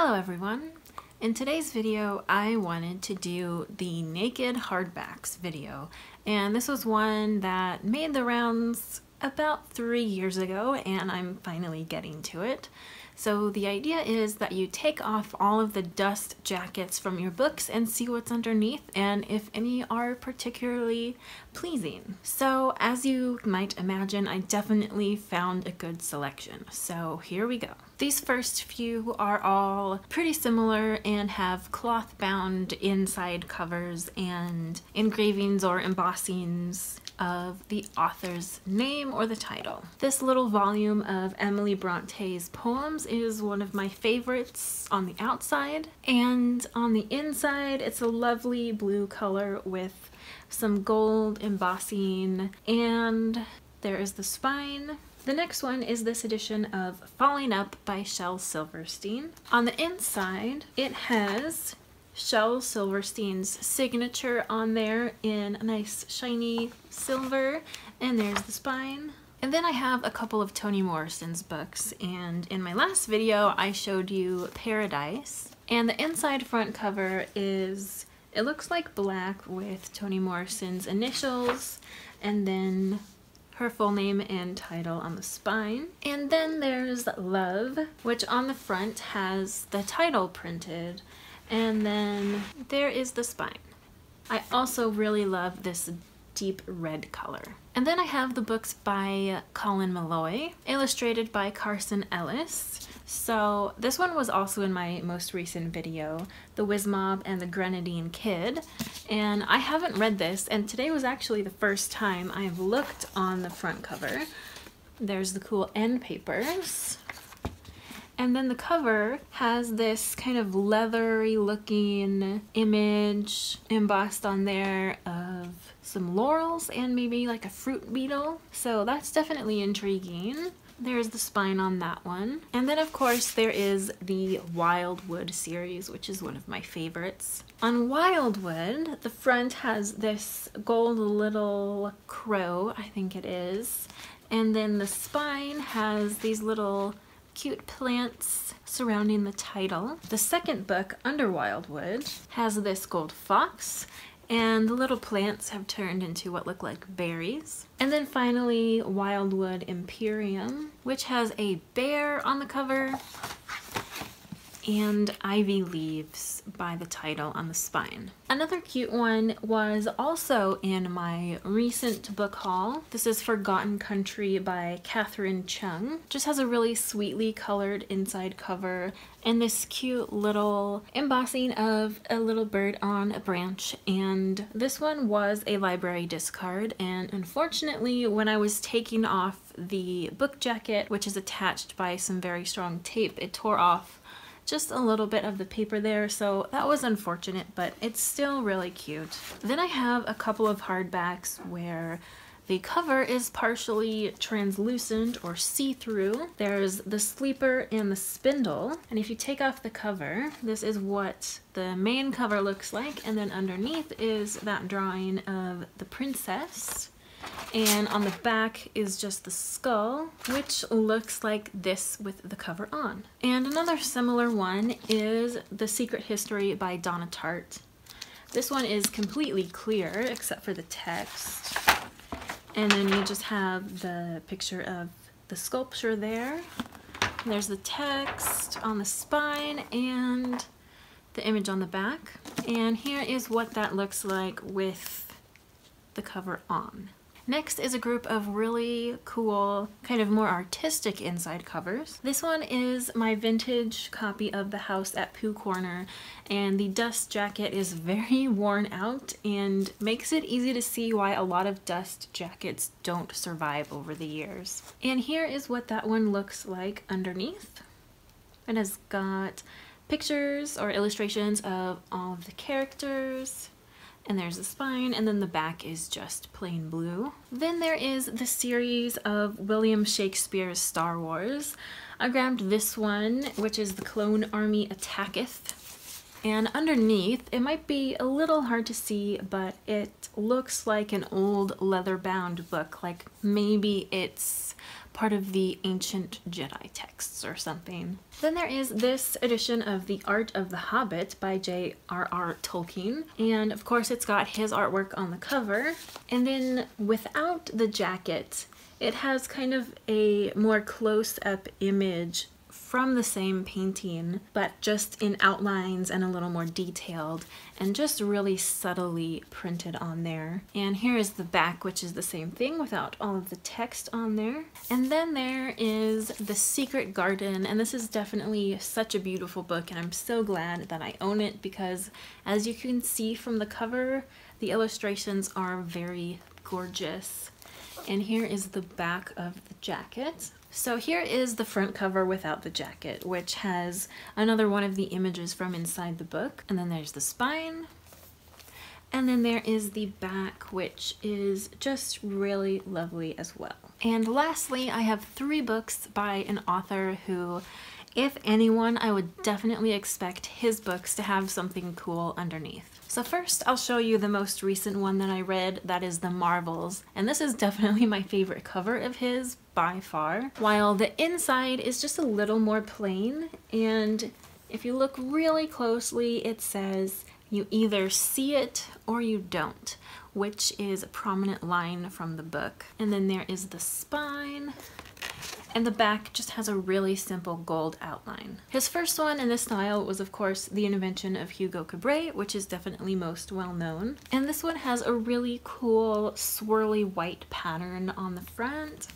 Hello everyone! In today's video I wanted to do the naked hardbacks video and this was one that made the rounds about three years ago and I'm finally getting to it. So the idea is that you take off all of the dust jackets from your books and see what's underneath and if any are particularly pleasing. So as you might imagine, I definitely found a good selection. So here we go. These first few are all pretty similar and have cloth bound inside covers and engravings or embossings of the author's name or the title. This little volume of Emily Bronte's poems is one of my favorites on the outside and on the inside it's a lovely blue color with some gold embossing and there is the spine the next one is this edition of Falling Up by Shel Silverstein. On the inside, it has Shel Silverstein's signature on there in a nice shiny silver and there's the spine. And then I have a couple of Toni Morrison's books and in my last video I showed you Paradise and the inside front cover is it looks like black with Toni Morrison's initials and then her full name and title on the spine. And then there's Love, which on the front has the title printed and then there is the spine. I also really love this deep red color. And then I have the books by Colin Meloy, illustrated by Carson Ellis. So this one was also in my most recent video, The Whizz Mob and the Grenadine Kid. And I haven't read this, and today was actually the first time I've looked on the front cover. There's the cool end papers. And then the cover has this kind of leathery looking image embossed on there of some laurels and maybe like a fruit beetle. So that's definitely intriguing. There's the spine on that one. And then of course there is the Wildwood series, which is one of my favorites. On Wildwood, the front has this gold little crow, I think it is. And then the spine has these little cute plants surrounding the title. The second book, Under Wildwood, has this gold fox and the little plants have turned into what look like berries. And then finally Wildwood Imperium, which has a bear on the cover and Ivy Leaves by the title on the spine. Another cute one was also in my recent book haul. This is Forgotten Country by Catherine Chung. Just has a really sweetly colored inside cover and this cute little embossing of a little bird on a branch and this one was a library discard and unfortunately when I was taking off the book jacket which is attached by some very strong tape it tore off just a little bit of the paper there, so that was unfortunate, but it's still really cute. Then I have a couple of hardbacks where the cover is partially translucent or see-through. There's the sleeper and the spindle. And if you take off the cover, this is what the main cover looks like. And then underneath is that drawing of the princess. And on the back is just the skull, which looks like this with the cover on. And another similar one is The Secret History by Donna Tartt. This one is completely clear except for the text. And then you just have the picture of the sculpture there. And there's the text on the spine and the image on the back. And here is what that looks like with the cover on. Next is a group of really cool, kind of more artistic inside covers. This one is my vintage copy of The House at Pooh Corner and the dust jacket is very worn out and makes it easy to see why a lot of dust jackets don't survive over the years. And here is what that one looks like underneath. It has got pictures or illustrations of all of the characters, and there's the spine and then the back is just plain blue. Then there is the series of William Shakespeare's Star Wars. I grabbed this one, which is The Clone Army Attacketh. And underneath, it might be a little hard to see, but it looks like an old leather-bound book, like maybe it's part of the ancient Jedi texts or something. Then there is this edition of The Art of the Hobbit by J.R.R. Tolkien. And of course it's got his artwork on the cover. And then without the jacket, it has kind of a more close-up image from the same painting, but just in outlines and a little more detailed and just really subtly printed on there. And here is the back, which is the same thing without all of the text on there. And then there is The Secret Garden, and this is definitely such a beautiful book, and I'm so glad that I own it because as you can see from the cover, the illustrations are very gorgeous. And here is the back of the jacket. So here is the front cover without the jacket, which has another one of the images from inside the book. And then there's the spine. And then there is the back, which is just really lovely as well. And lastly, I have three books by an author who if anyone, I would definitely expect his books to have something cool underneath. So first, I'll show you the most recent one that I read, that is The Marvels, and this is definitely my favorite cover of his by far, while the inside is just a little more plain, and if you look really closely, it says, you either see it or you don't, which is a prominent line from the book. And then there is the spine, and the back just has a really simple gold outline. His first one in this style was of course the invention of Hugo Cabret, which is definitely most well known. And this one has a really cool swirly white pattern on the front.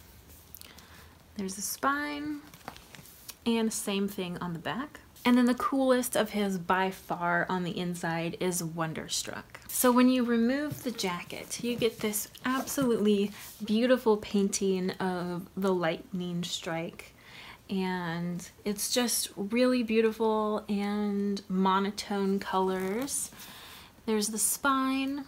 There's a spine and same thing on the back. And then the coolest of his by far on the inside is Wonderstruck. So when you remove the jacket, you get this absolutely beautiful painting of the lightning strike. And it's just really beautiful and monotone colors. There's the spine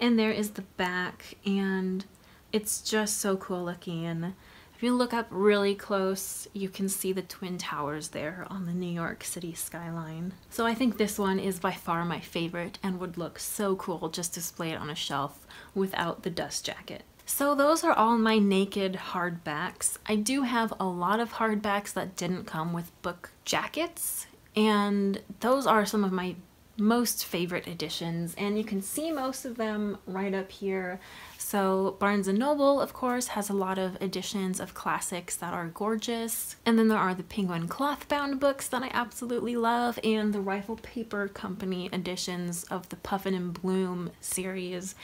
and there is the back and it's just so cool looking. If you look up really close, you can see the Twin Towers there on the New York City skyline. So I think this one is by far my favorite and would look so cool just displayed on a shelf without the dust jacket. So those are all my naked hardbacks. I do have a lot of hardbacks that didn't come with book jackets and those are some of my most favorite editions and you can see most of them right up here. So Barnes & Noble of course has a lot of editions of classics that are gorgeous and then there are the Penguin cloth bound books that I absolutely love and the Rifle Paper Company editions of the Puffin and Bloom series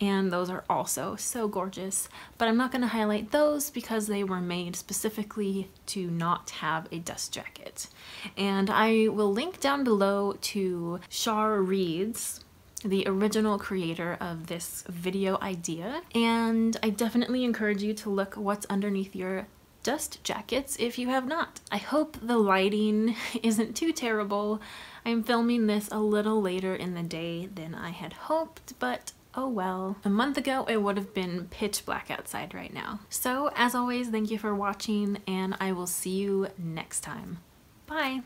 and those are also so gorgeous. But I'm not going to highlight those because they were made specifically to not have a dust jacket. And I will link down below to Chareads, the original creator of this video idea. And I definitely encourage you to look what's underneath your dust jackets if you have not. I hope the lighting isn't too terrible. I'm filming this a little later in the day than I had hoped, but oh well. A month ago it would have been pitch black outside right now. So as always, thank you for watching and I will see you next time. Bye!